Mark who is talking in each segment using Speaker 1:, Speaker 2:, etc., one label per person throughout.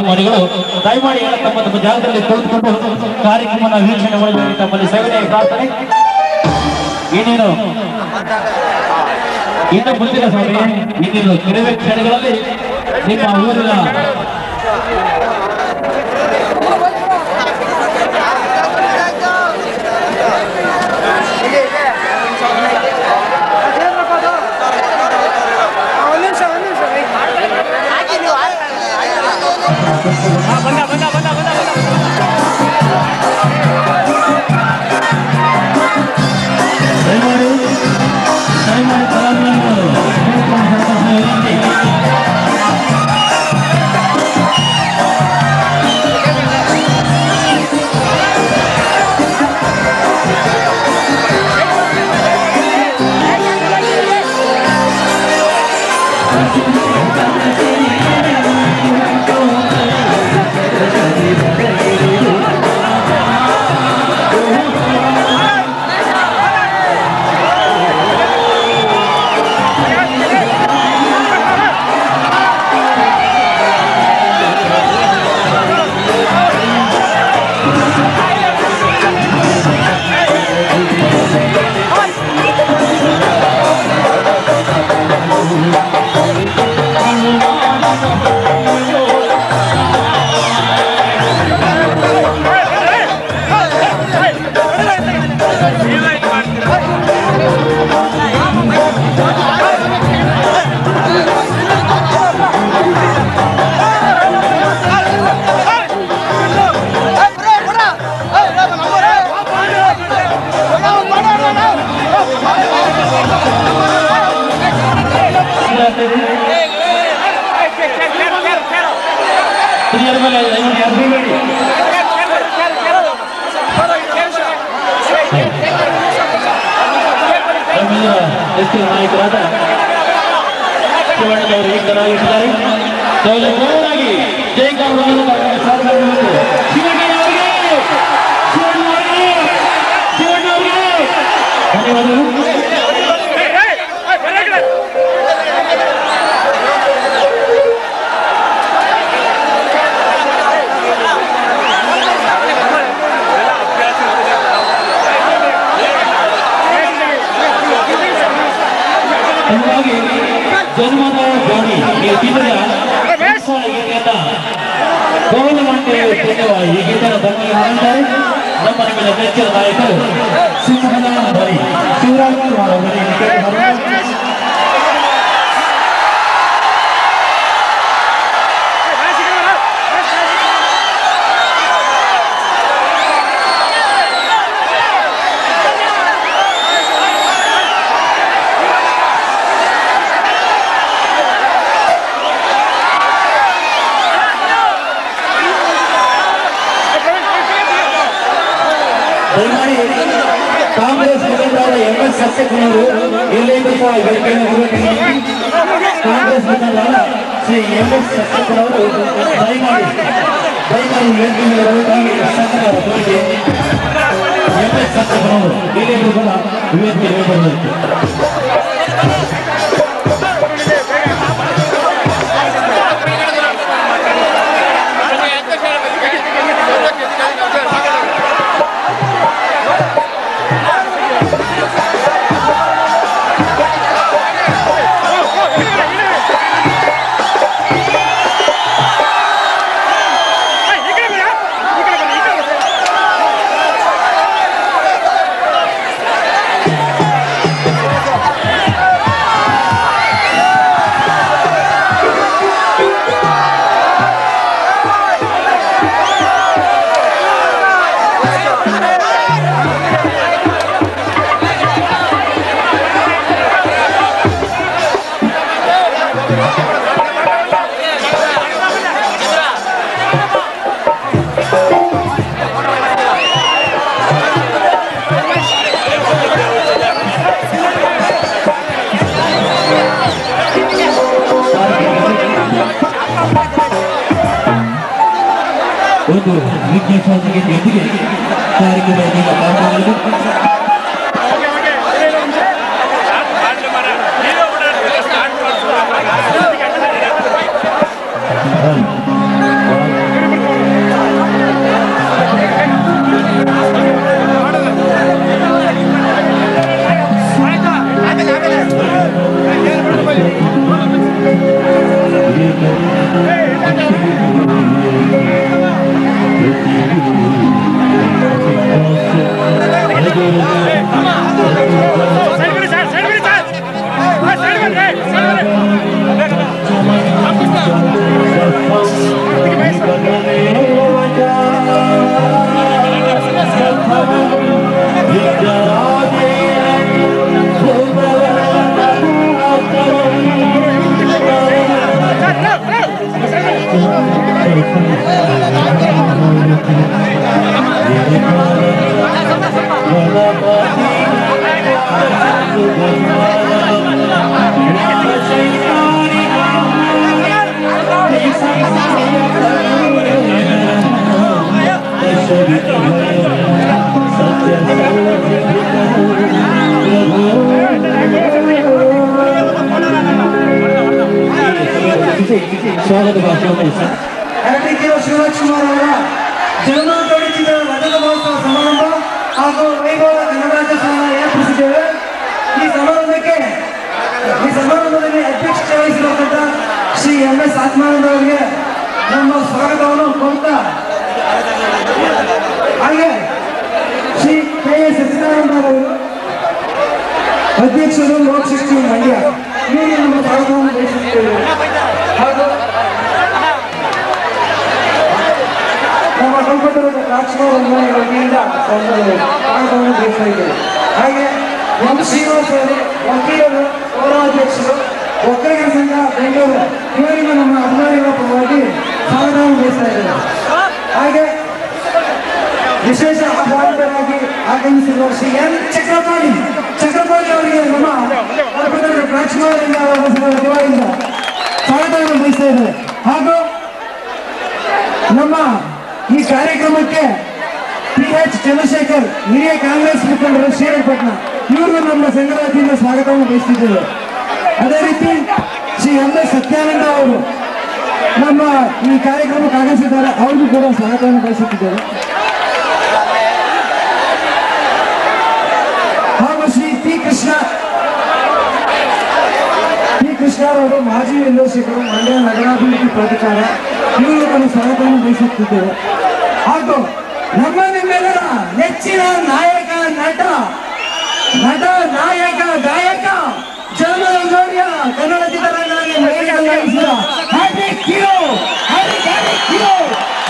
Speaker 1: ಕಲಾಭಿಮಾನಿಗಳು ದಯಮಾಡಿ ತಮ್ಮ ತಮ್ಮ ಜಾಗದಲ್ಲಿ ಕುಳಿತುಕೊಂಡು ಕಾರ್ಯಕ್ರಮನ ವೀಕ್ಷಣೆ ಮಾಡಬೇಕು ತಮ್ಮಲ್ಲಿ ಸೇವನೆ ಪ್ರಾರ್ಥನೆ. ಇನ್ನೇನು? ಇನ್ನು ಮುಂದಿನ ಸಮಯ, ಇನ್ನೇನು ಕೆಲವೇ ಕ್ಷಣಗಳಲ್ಲಿ ನಿಮ್ಮ ಊರಿನ ಹಿರಿಯರ ಮೇಲೆ. ನಮ್ಮೆಲ್ಲರ ನೆಚ್ಚಿನ ನಾಯಕರಾದ ಶಿವಣ್ಣನವರು ಈಗ ಚೆನ್ನಾಗಿಟ್ಟಿದ್ದಾರೆ ಜೋರಾಗಿ 동학의 전만의 변이 이기자가 인사하겠다. 고문의 만대 대대와 이기자가 동학의 하는데 남만의 맺혀 나이고 승하나 머리 수락과 머리 이렇게 하면 ದಯಮಾಡಿ ಕಾಂಗ್ರೆಸ್ ಮುಖಂಡರಾದ ಎಂ ಎಸ್ ಸತ್ಯಕುಮಾರ್ ಇಲ್ಲಿಗೂ ಸಹ ವೇದಿಕೆಯನ್ನು ನಿರ್ವಹಿಸಿದ್ದಾರೆ. ಕಾಂಗ್ರೆಸ್ ಮುಖಂಡರಾದ ಶ್ರೀ ಎಂ ಎಸ್ ಸತ್ಯಕುಮಾರ್ ಅವರು ದಯಮಾಡಿ ದಯಮಾಡಿ ವೇದಿಕೆ ಮೇಲೆ 또
Speaker 2: 느낄 수 있는 게
Speaker 1: 되게 다르게 되는 것 같아요.
Speaker 2: ಸ್ವಾಗತ ಭಾಷಣ ಸರ್
Speaker 3: ಹ್ಯಾಟ್ರಿಕ್ ಶಿವರಾಜ್ ಕುಮಾರ್ ಅವರ ಎಂ ಎಸ್ ಆತ್ಮಾನಂದ ಅವರಿಗೆ ನಮ್ಮ ಸ್ವಾಗತವನ್ನು ಕೊಡ್ತಾ ಹಾಗೆ ಶ್ರೀ ಕೆ ಎ ಸತ್ಯನಾರಾಯಣರವರು ಅಧ್ಯಕ್ಷರು ಲೋಕಶಕ್ತಿ ಮಂಡ್ಯ. ನೀವು ನಮ್ಮ ಸ್ವಾಗತವನ್ನು ಬಯಸುತ್ತೇವೆ ನಮ್ಮ ಕಲ್ಪತರದ ರಾಜ್ಕುಮಾರ್ ವತಿಯಿಂದ ಸ್ವಾಗತವನ್ನು ಬಯಸ್ತಾ ಇದ್ದೇವೆ. ಹಾಗೆ ಎಂ ಶ್ರೀನಿವಾಸ್ ಅವರು ವಕೀಲರು ಗೌರವಾಧ್ಯಕ್ಷರು ಒಕ್ಕಲಿಗರ ಸಂಘ ಬೆಂಗಳೂರು. ಇವರಿಂದ ನಮ್ಮ ಅಭಿಮಾನಿಗಳ ಪರವಾಗಿ ಸ್ವಾಗತವನ್ನು ಬಯಸ್ತಾ ಇದ್ದಾರೆ. ಹಾಗೆ ವಿಶೇಷ ಆಹ್ವಾನಿತರಾಗಿ ಆಗಮಿಸಿರುವ ಶ್ರೀ ಎನ್. ಚಕ್ರಪಾಣಿ. ಚಕ್ರಪಾಣಿ ಅವರಿಗೆ ನಮ್ಮ ದಿವಾಳಿಯಿಂದ ಸ್ವಾಗತವನ್ನು ಬಯಸ್ತಾ ಇದ್ದಾರೆ. ಹಾಗೂ ನಮ್ಮ ಈ ಕಾರ್ಯಕ್ರಮಕ್ಕೆ ಪಿ ಎಚ್ ಚಂದ್ರಶೇಖರ್ ಹಿರಿಯ ಕಾಂಗ್ರೆಸ್ ಮುಖಂಡರು ಶ್ರೀರಂಗಪಟ್ಟಣ. ಇವರು ನಮ್ಮ ಸಂಘದ ಸ್ವಾಗತವನ್ನು ಬಯಸುತ್ತಿದ್ದೇವೆ ಅದೇ ರೀತಿ ಶ್ರೀ ಎಂ ಎಸ್ ಸತ್ಯಾನಂದ ಅವರು ನಮ್ಮ ಈ ಕಾರ್ಯಕ್ರಮಕ್ಕೆ ಆಗಮಿಸಿದ್ದಾರೆ ಅವ್ರಿಗೂ ಕೂಡ ಸ್ವಾಗತವನ್ನು ಬಯಸುತ್ತಿದ್ದಾರೆ ಹಾಗೂ ಶ್ರೀ ಪಿ ಕೃಷ್ಣ ಪಿ ಕೃಷ್ಣ ಅವರು ಮಾಜಿ ನಿರ್ದೇಶಕರು, ಮಂಡ್ಯ ನಗರಾಭಿವೃದ್ಧಿ ಪ್ರಾಧಿಕಾರ ಇವರು ಕೂಡ ಸ್ವಾಗತವನ್ನು ಬಯಸುತ್ತಿದ್ದೇವೆ. ಹಾಗೂ ನಮ್ಮ ನಿಮ್ಮೆಲ್ಲರ ನೆಚ್ಚಿನ ನಾಯಕ, ನಟ ನಟ, ನಾಯಕ, ಗಾಯಕ ಕನ್ನಡ ಚಿತ್ರರಂಗದಲ್ಲಿ ಮೇಘನಾಗಿಸಿದ hattrick hero hattrick hattrick hero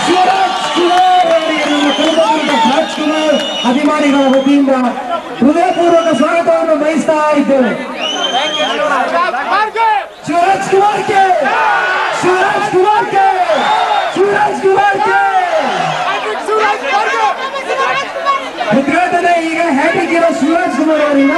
Speaker 3: Shivaraj Kumar ಅವರಿಗೆ ನಮ್ಮ ಕುಲಭೂಷಣ ರಾಜ್ಕುಮಾರ್ ಅಭಿಮಾನಿಗಳ ವತಿಯಿಂದ ಹೃದಯಪೂರ್ವಕ ಸ್ವಾಗತವನ್ನು ಬಯಸ್ತಾ ಇದ್ದೇವೆ Shivaraj Kumar K Shivaraj Kumar K Shivaraj Kumar K ಉದ್ಘಾಟನೆ ಈಗ ಹ್ಯಾಟ್ರಿಕ್ ಇರೋ ಶಿವರಾಜ್ ಕುಮಾರ್ ಅವರಿಂದ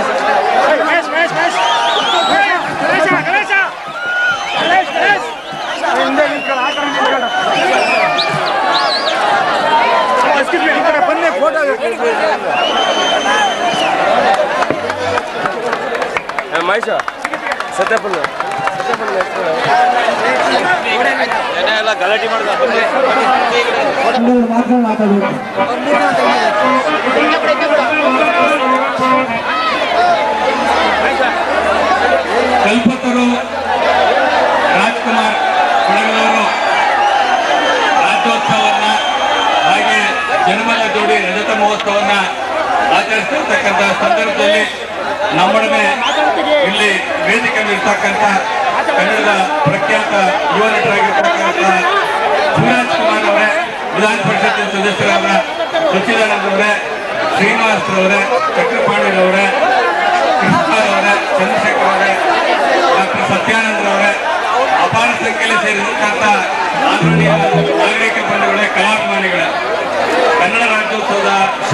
Speaker 1: ಮಹೇಶ
Speaker 4: ಸತ್ಯಪಲ್ಲ ಎಲ್ಲ ಗಲಾಟೆ
Speaker 5: ಕಲ್ಪತರು ರಾಜ್ಕುಮಾರ್. ಜನಮಲ ಜೋಡಿ ರಜತ ಮಹೋತ್ಸವವನ್ನ ಆಚರಿಸ್ತಿರ್ತಕ್ಕಂಥ ಸಂದರ್ಭದಲ್ಲಿ ನಮ್ಮೊಡನೆ ಇಲ್ಲಿ ವೇದಿಕೆ ಇರ್ತಕ್ಕಂಥ ಕನ್ನಡದ ಪ್ರಖ್ಯಾತ ಯುವ ನಟರಾಗಿರ್ತಕ್ಕಂಥ ಶಿವರಾಜ್ ಕುಮಾರ್ ಅವರೇ, ವಿಧಾನ ಪರಿಷತ್ತಿನ ಸದಸ್ಯರಾದ ಸಚ್ಚಿದಾನಂದ ಅವರೇ, ಶ್ರೀನಿವಾಸ್ ಅವರೇ ಚಕ್ರಪಾಣಿರವರೇ ಕೃಷ್ಣ ಅವರೇ, ಚಂದ್ರಶೇಖರ್ ಅವರೇ, ಡಾಕ್ಟರ್ ಸತ್ಯಾನಂದರವರೇ ಅಪಾರ ಸಂಖ್ಯೆಯಲ್ಲಿ ಸೇರಿರ್ತಕ್ಕಂಥ ನಾಗರಿಕ ಬಂಧುಗಳೇ ಕಲಾಭಿಮಾನಿಗಳೇ ಕನ್ನಡ ರಾಜ್ಯೋತ್ಸವದ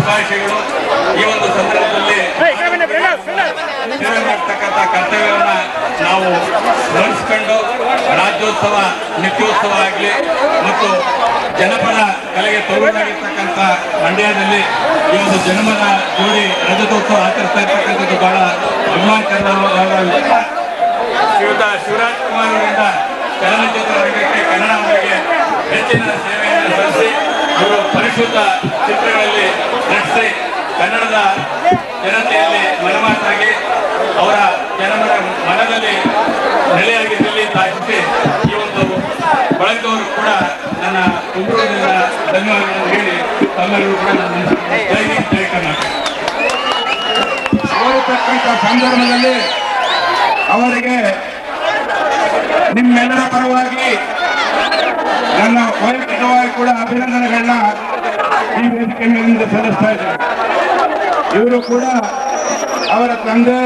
Speaker 5: ಶುಭಾಶಯಗಳು ಈ ಒಂದು ಸಂದರ್ಭದಲ್ಲಿ ಇರತಕ್ಕಂಥ ಕರ್ತವ್ಯವನ್ನು ನಾವು ಸ್ಮರಿಸಿಕೊಂಡು ರಾಜ್ಯೋತ್ಸವ ನಿತ್ಯೋತ್ಸವ ಆಗಲಿ ಮತ್ತು ಜನಪದ ಕಲೆಗೆ ತೊಡಗಿರ್ತಕ್ಕಂಥ ಮಂಡ್ಯದಲ್ಲಿ ಈ ಒಂದು ಜನಮನ ಜೋಡಿ ರಜತೋತ್ಸವ ಆಚರಿಸ್ತಾ ಇರ್ತಕ್ಕಂಥದ್ದು ಬಹಳ ಅಭಿಮಾನಕರವಾದ ಶಿವರಾಜ್ ಕುಮಾರ್ ಅವರಿಂದ ಚಲನಚಿತ್ರ ರಂಗಕ್ಕೆ ಕನ್ನಡ ಅವರಿಗೆ ಹೆಚ್ಚಿನ ಪರಿಶುದ್ಧ ಚಿತ್ರಗಳಲ್ಲಿ ನಟಿಸಿ ಕನ್ನಡದ ಜನತೆಯಲ್ಲಿ ಮನಮಾತಾಗಿ ಅವರ ಜನರ ಮನದಲ್ಲಿ ನೆಲೆಯಾಗಿದ್ದಲ್ಲಿ ತಾಯಿಸಿ ಈ ಒಂದು ಬಳಗದವರು ಕೂಡ ನನ್ನ ಕುಟುಂಬದಿಂದ ಧನ್ಯವಾದಗಳನ್ನು ಹೇಳಿ ತಮ್ಮೆಲ್ಲರೂ ಕೂಡ ನನ್ನ ಜೈ ಹಿಂದ್, ಜೈ ಕರ್ನಾಟಕ
Speaker 6: ಸಂದರ್ಭದಲ್ಲಿ ಅವರಿಗೆ ನಿಮ್ಮೆಲ್ಲರ ಪರವಾಗಿ ನನ್ನ ವೈಯಕ್ತಿಕವಾಗಿ ಕೂಡ ಅಭಿನಂದನೆಗಳನ್ನ ಈ ವೇದಿಕೆ ಮೇಲಿಂದ ಸಲ್ಲಿಸ್ತಾ ಇದ್ದಾರೆ ಇವರು ಕೂಡ ಅವರ ತಂದೆ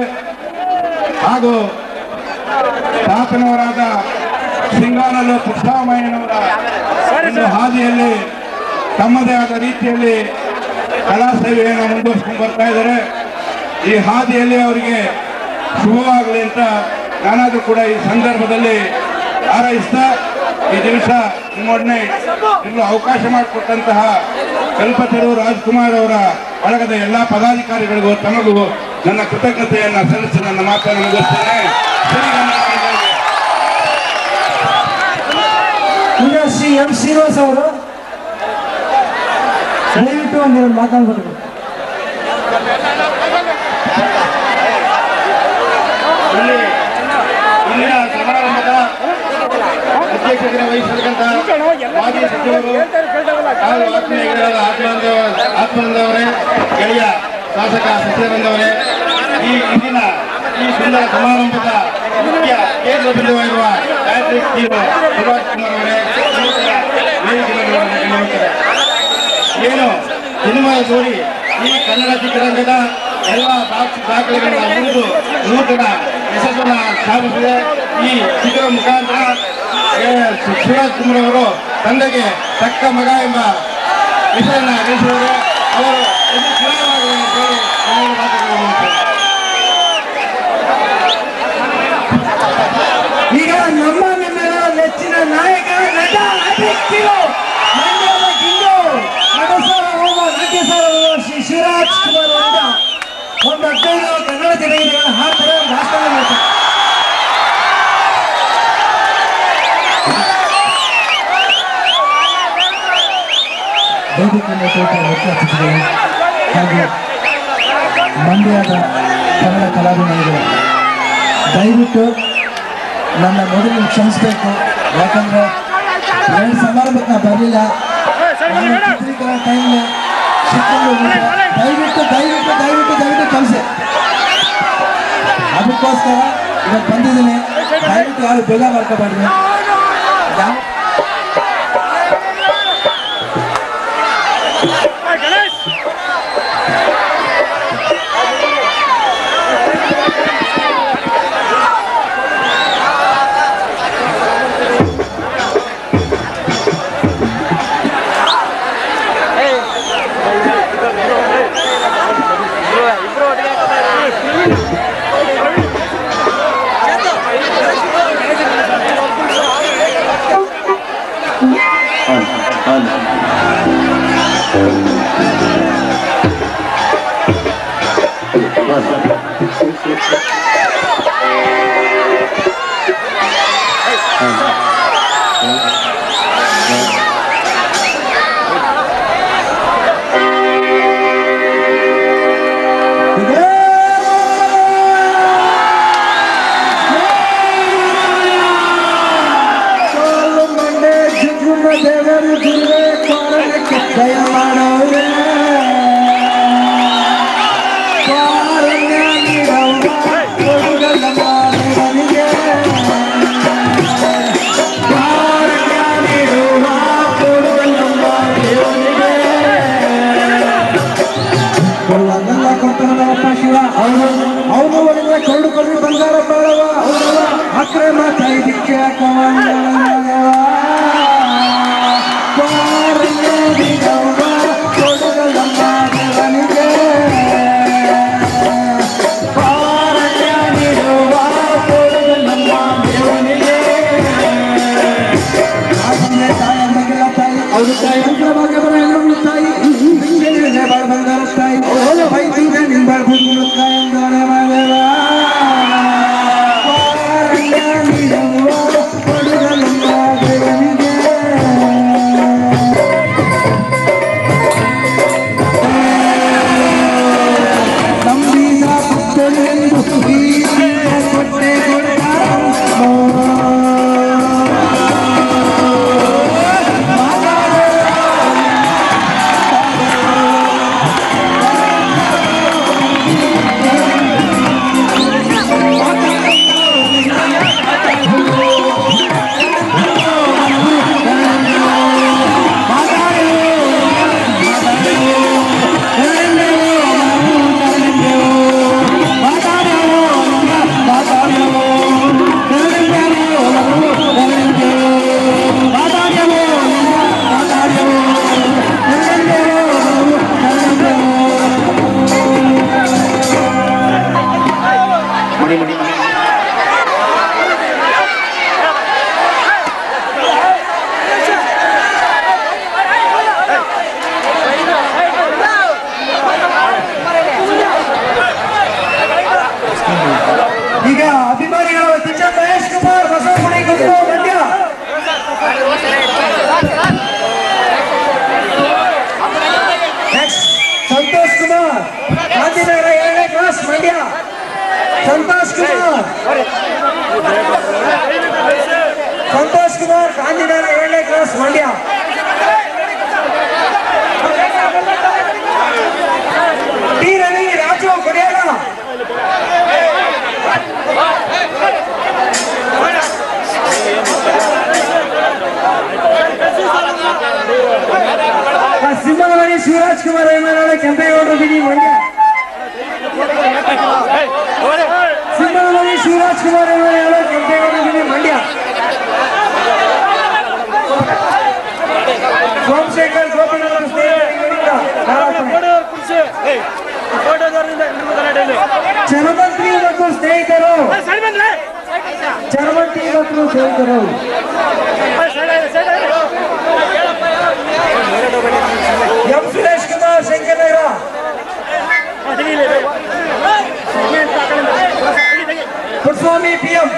Speaker 6: ಹಾಗೂ ತಾತನವರಾದ ಸಿಂಗಾನಲ್ಲು ಒಂದು ಹಾದಿಯಲ್ಲಿ ತಮ್ಮದೇ ಆದ ರೀತಿಯಲ್ಲಿ ಕಲಾ ಸೇವೆಯನ್ನು ಮುಂದುವರಿಸ್ಕೊಂಡು ಬರ್ತಾ ಇದ್ದಾರೆ. ಈ ಹಾದಿಯಲ್ಲಿ ಅವರಿಗೆ ಶುಭವಾಗಲಿ ಅಂತ ನಾನಾದರೂ ಕೂಡ ಈ ಸಂದರ್ಭದಲ್ಲಿ ಹಾರೈಸ್ತಾ ಈ ದಿವಸ ನಿಮ್ಮೊಡನೆ ಇಲ್ಲೂ ಅವಕಾಶ ಮಾಡಿಕೊಟ್ಟಂತಹ ಕಲ್ಪತರು ರಾಜ್ಕುಮಾರ್ ಅವರ ಬಳಗದ ಎಲ್ಲ ಪದಾಧಿಕಾರಿಗಳಿಗೂ ತಮಗೂ ನನ್ನ ಕೃತಜ್ಞತೆಯನ್ನು ಸಲ್ಲಿಸಿ ನನ್ನ ಮಾತನ್ನು ಮುಗಿಸ್ತೇನೆ. ಶ್ರೀಗಂಗಾಧರ
Speaker 3: ಈಗ ಶ್ರೀ ಎಂ ಶ್ರೀನಿವಾಸ್ ಅವರು. ದಯವಿಟ್ಟು ಒಂದು ಮಾತಾಡ್ಬೇಕು
Speaker 6: ಇಲ್ಲಿ ಇಲ್ಲಿನ ಸಮಾರಂಭದ ಅಧ್ಯಕ್ಷತೆ ವಹಿಸಿರ್ತಕ್ಕಂಥ ಮಾಜಿ ಸಚಿವರು ಹಾಗೂ ಆತ್ಮೀಯರಾದ ಆತ್ಮಾನಂದವರ ಆತ್ಮಾನಂದವರೇ ಗೆಳೆಯ ಶಾಸಕ ಸತ್ಯಾನಂದವರೇ ಈ ಇಂದಿನ ಈ ಸುಂದರ ಸಮಾರಂಭದ ಮುಖ್ಯ ಕೇಂದ್ರ ಬಿಂದುವಾಗಿರುವ ಗಾಯತ್ರಿ ಸುಭಾಷ್ ಕುಮಾರ್ ಅವರೇ ಏನು ಸಿನಿಮಾ ಜೋಡಿ ಈ ಕನ್ನಡ ಚಿತ್ರರಂಗದ ಎಲ್ಲ ದಾಖಲೆಗಳನ್ನ ಮುರಿದು ನೂತನ ಯಶಸ್ಸನ್ನು ಸ್ಥಾಪಿಸಿದೆ ಈ ಚಿತ್ರದ ಮುಖಾಂತರ ಶಿವರಾಜ್ ಅವರು ತಂದೆಗೆ ತಕ್ಕ ಮಗ ಎಂಬ ವಿಷಯನ್ನ ಗಳಿಸಿದರೆ ಅವರು.
Speaker 3: ಈಗ ನಮ್ಮ ನಿಮ್ಮ ನೆಚ್ಚಿನ ನಾಯಕ ನಟ ಅಭಿಕ್ಕಿರು ಮಂಡ್ಯದ ಕಿಂಗು ನಟಸಾರ ಹೋಮ ಹೋಮ ಶ್ರೀ ಶಿವರಾಜ್ ಕುಮಾರ್ ಒಂದು ಹದಿನೈದು ಕನ್ನಡ ಜನಗೀತೆಗಳನ್ನು ಹಾಡ್ತಾರೆ ಭಾಷಣ ಮಾಡ್ತಾರೆ ವೇದಿಕೆ ನೇತೃತ್ವ ಮುಖ್ಯ ಅತಿಥಿಗಳು ಹಾಗೂ ಮಂಡ್ಯದ ಕನ್ನಡ ಕಲಾಭಿಮಾನಿಗಳು ದಯವಿಟ್ಟು ನನ್ನ ಮೊದಲು ಕ್ಷಮಿಸಬೇಕು. ಯಾಕಂದ್ರೆ ಎರಡು ಸಮಾರಂಭಕ್ಕೆ ನಾನು ಬರಲಿಲ್ಲ. ಟೈಮ್ ಟೈಮ್ಗೆ. ದಯವಿಟ್ಟು ದಯವಿಟ್ಟು ದಯವಿಟ್ಟು ದಯವಿಟ್ಟು ಕಳಿಸಿ ಅದಕ್ಕೋಸ್ಕರ ಇವತ್ತು ಬಂದಿದ್ದೀನಿ. ದಯವಿಟ್ಟು ಯಾರು ಬೇಗ ಮಾಡ್ಕೋಬೇಡ್ರಿ ಶಿವ ಅವರು ಅವನು ಒಳಗೆ ಕರುಡು ಕರುಡು ಬಂಗಾರ ಬಾಳವ ಅಕ್ರಮ ಕೈ ದಿಕ್ಕೆ ಹಾಕವ संतोष कुमार गांधी नगर एर क्रॉस मंड्य सिंह शिवराज कुमार कैंपेगौड़ी मंडिया ಶಿವರಾಜ್ ಕುಮಾರ್ ಬಿಡಿ ಮಂಡ್ಯ ಸೋಮಶೇಖರ್ ಚರಮಂತ್ರಿ ಮತ್ತು ಸ್ನೇಹಿತರು ಚರಮಂತ್ರಿ ಮತ್ತು ಸ್ನೇಹಿತರು. M Suresh Kumar Shankaranagar Puttaswamy PM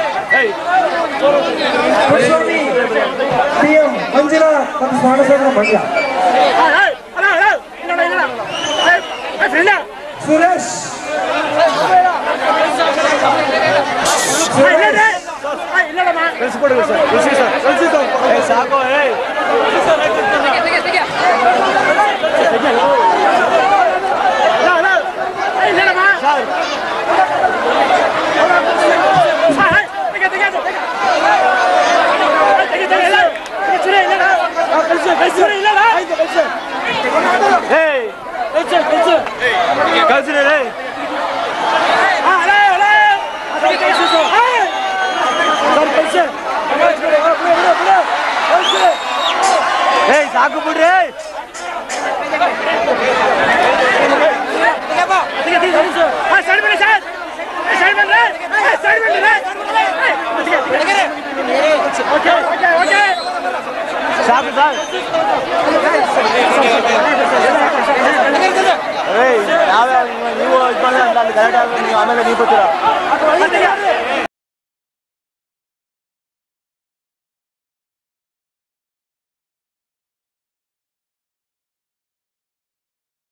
Speaker 3: Puttaswamy PM Manjunath ಮತ್ತು ಸ್ವಾಣಸಂದ್ರ ಮಂಡ್ಯ
Speaker 7: ಹಾಕಿಬಿಡ್ರಿ